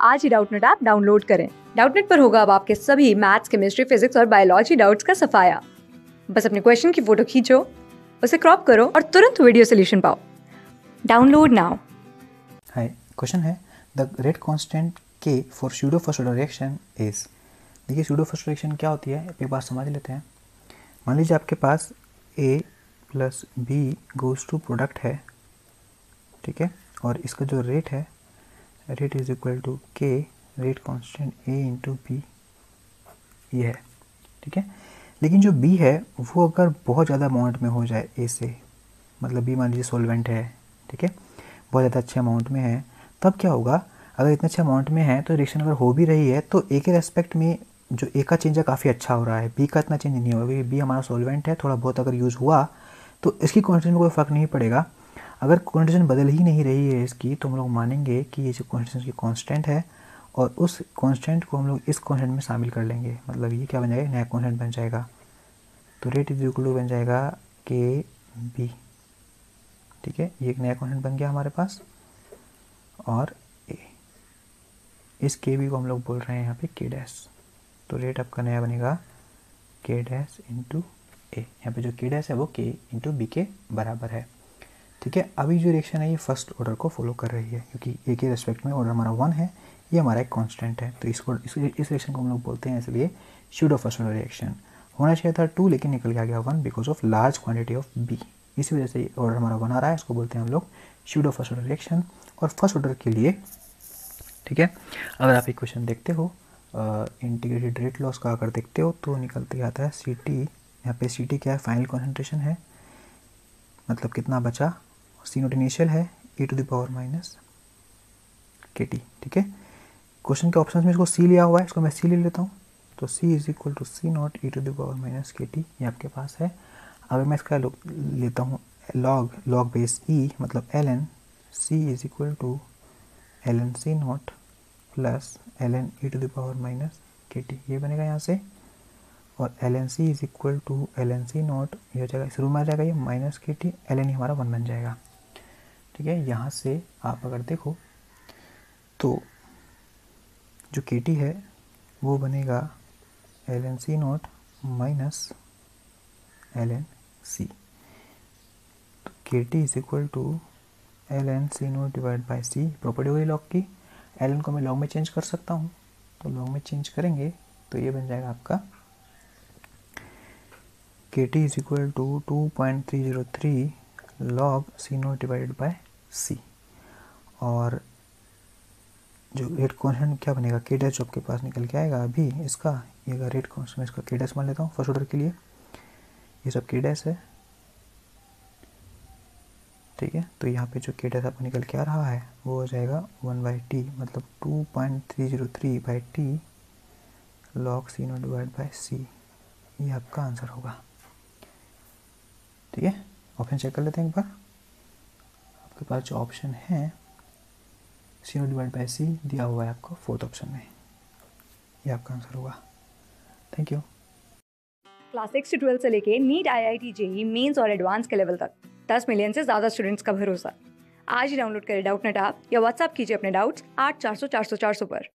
आज ही Doubtnut app download करें। डाउटनेट पर होगा अब आपके सभी मैथ्स केमिस्ट्री फिजिक्स और बायोलॉजी डाउट्स का सफाया। बस अपने क्वेश्चन की फ़ोटो खींचो, उसे क्रॉप करो और तुरंत वीडियो सोल्यूशन पाओ। डाउनलोड नाउ हाय क्वेश्चन है the rate constant k for pseudo first order reaction is देखिए सूडो फ़र्स्ट रिएक्शन क्या होती है, एक बात समझ लेते हैं। मान लीजिए आपके पास A plus B goes to product है, ठीक है? और इसका जो रेट है rate is equal to k rate constant A into B ये है, ठीक है? लेकिन जो बी है, वो अगर बहुत ज़्यादा अमाउंट में हो जाए ए से मतलब बी मान लीजिए सोलवेंट है, ठीक है? बहुत ज़्यादा अच्छे अमाउंट में है, तब क्या होगा? अगर इतने अच्छे अमाउंट में है तो रिएक्शन अगर हो भी रही है तो ए के रेस्पेक्ट में जो ए का चेंज है, काफ़ी अच्छा हो रहा है। बी का इतना चेंज नहीं होगा, क्योंकि बी हमारा सोलवेंट है, थोड़ा बहुत अगर यूज़ हुआ तो इसकी क्वान्टिटी में कोई फ़र्क नहीं पड़ेगा। अगर कंडीशन बदल ही नहीं रही है इसकी तो हम लोग मानेंगे कि ये जो कंडीशन की कांस्टेंट है, और उस कांस्टेंट को हम लोग इस कांस्टेंट में शामिल कर लेंगे। मतलब ये क्या बन जाएगा? नया कांस्टेंट बन जाएगा। तो रेट इज़ इक्वल टू बन जाएगा के बी ठीक है? ये एक नया कांस्टेंट बन गया हमारे पास, और ए इस के बी को हम लोग बोल रहे हैं यहाँ पे के डैश तो रेट आपका नया बनेगा के डैश इंटू ए यहाँ पे जो के डैश है वो के इंटू बी के बराबर है। ठीक है? अभी जो रिएक्शन है ये फ़र्स्ट ऑर्डर को फॉलो कर रही है क्योंकि ए के रेस्पेक्ट में ऑर्डर हमारा वन है ये हमारा एक कांस्टेंट है। तो इसको इस, रिएक्शन को हम लोग बोलते हैं इसलिए शूड फ़र्स्ट ऑर्डर रिएक्शन होना चाहिए था टू लेकिन निकल आ गया one because of large quantity of B इसी वजह से ऑर्डर हमारा वन आ रहा है इसको बोलते हैं हम लोग शूड फ़र्स्ट ऑर्डर रिएक्शन और फ़र्स्ट ऑर्डर के लिए ठीक है? अगर आप एक क्वेश्चन देखते हो इंटीग्रेटेड रेट लॉस का अगर देखते हो तो निकलते आता है सी टी यहाँ पे सी टी क्या है? फाइनल कॉन्सेंट्रेशन है। मतलब कितना बचा? सी नोट इनिशियल है e to the power minus k t ठीक है? क्वेश्चन के ऑप्शन में इसको सी लिया हुआ है, इसको मैं सी ले लेता हूँ। तो C is equal to C not e to the power minus k t ये आपके पास है। अगर मैं इसका लेता हूँ लॉग लॉग बेस ई मतलब L N C is equal to L N C not plus L N e to the power minus k t ये बनेगा यहाँ से। और L N C is equal to L N C not ये हो जाएगा शुरू में आ जाएगा ये माइनस के टी एल एन ही हमारा वन बन जाएगा। ठीक है, यहाँ से आप अगर देखो तो जो के टी है, वो बनेगा l n c nought minus l n c तो k t is equal to l n c nought divide by c property हुई लॉग की। एल एन को मैं लॉग में चेंज कर सकता हूँ। तो लॉग में चेंज करेंगे तो ये बन जाएगा आपका k t is equal to two point three zero three log c nought divided by c और जो रेट कॉन्स्टेंट क्या बनेगा? के डैश जो आपके पास निकल के आएगा, अभी इसका, ये अगर रेट कॉन्स्टेंट इसका के डैश मान लेता हूँ फ़र्स्ट ऑर्डर के लिए, ये सब के डैश है। ठीक है? तो यहाँ पे जो के डैश आपको निकल के आ रहा है, वो हो जाएगा वन बाई टी मतलब two point three zero three by t log c nought divide by c ये आपका आंसर होगा। ठीक है? ऑप्शन चेक कर लेते हैं एक बार। आपके पास जो ऑप्शन है c nought divide by c दिया हुआ है आपको फोर्थ ऑप्शन में। ये आपका आंसर होगा। थैंक यू क्लास सिक्स से ट्वेल्थ से लेके NEET I I T JEE mains और एडवांस के लेवल तक, दस मिलियन से ज़्यादा स्टूडेंट्स का भरोसा। आज ही डाउनलोड करें डाउट नेट आप या व्हाट्सअप कीजिए अपने डाउट्स आठ चार सौ चार सौ चार सौ पर।